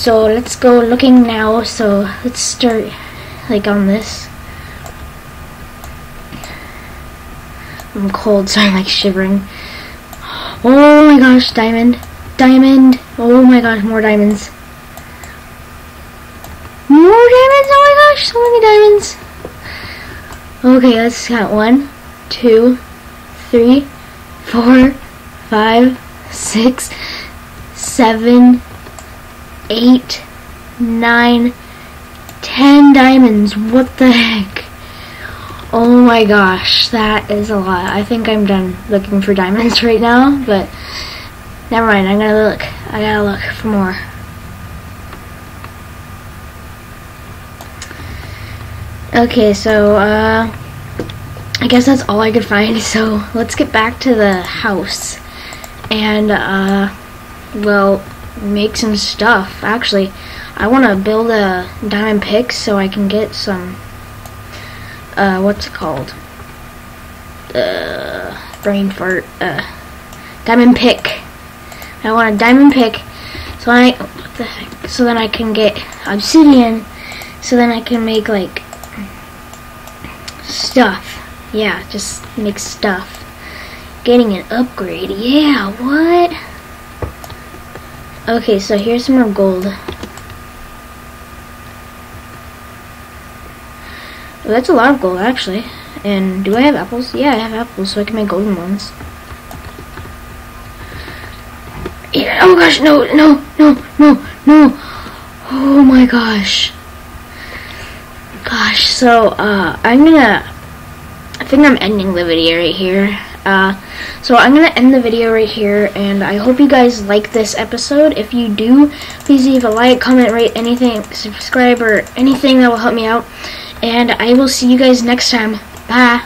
So let's go looking now. So let's start like on this. I'm cold, so I'm like shivering. Oh my gosh, diamond. Diamond. Oh my gosh, more diamonds. More diamonds! Oh my gosh, so many diamonds. Okay, let's count. One, two, three, four, five, six, seven, eight, nine, ten diamonds. What the heck? Oh my gosh, that is a lot. I think I'm done looking for diamonds right now, but never mind. I'm gonna look. I gotta look for more. Okay, so, uh, I guess that's all I could find. So, let's get back to the house and, uh, well, make some stuff. Actually, I want to build a diamond pick so I can get some, uh, what's it called? Uh, brain fart, uh, diamond pick. I want a diamond pick so I, what the heck, so then I can get obsidian so then I can make, like, stuff. Yeah, just make stuff. Getting an upgrade. Yeah, what? Okay, so here's some more gold. Well, that's a lot of gold, actually. And do I have apples? Yeah, I have apples, so I can make golden ones. Yeah, oh gosh, no, no, no, no, no. Oh my gosh. Gosh, so, uh, I'm gonna, I think I'm ending the video right here. Uh, so I'm gonna end the video right here, and I hope you guys like this episode. If you do, please leave a like, comment, rate, anything, subscribe, or anything that will help me out. And I will see you guys next time. Bye.